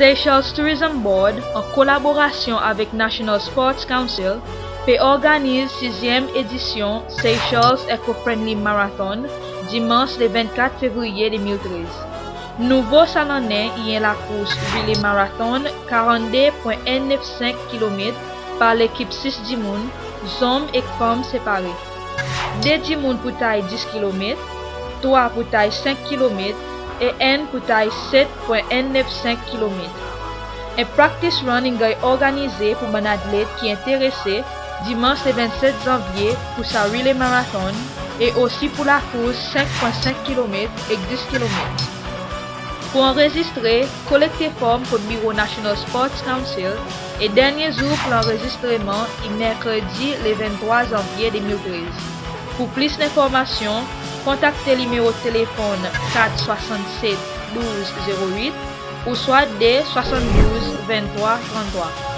Seychelles Tourism Board, an kolaborasyon avèk National Sports Council, pe organize 6e edisyon Seychelles Eco-Friendly Marathon dimans le 24 fevriye 2013. Nouvo sananè yen la kous Ville Marathon 42.195 km par l'ekip 6 dimoun, zom ek fom separe. 2 dimoun pou tay 10 km, 3 pou tay 5 km, et N pour taille 7.95 km. Un practice running est organisé pour un athlète qui est intéressé dimanche le 27 janvier pour sa relay marathon et aussi pour la course 5.5 km et 10 km. Pour enregistrer, collectez forme pour le Bureau National Sports Council et dernier jour pour l'enregistrement est mercredi le 23 janvier 2013. Pour plus d'informations, contactez le numéro de téléphone 467 12 08 ou soit D 72 23 33.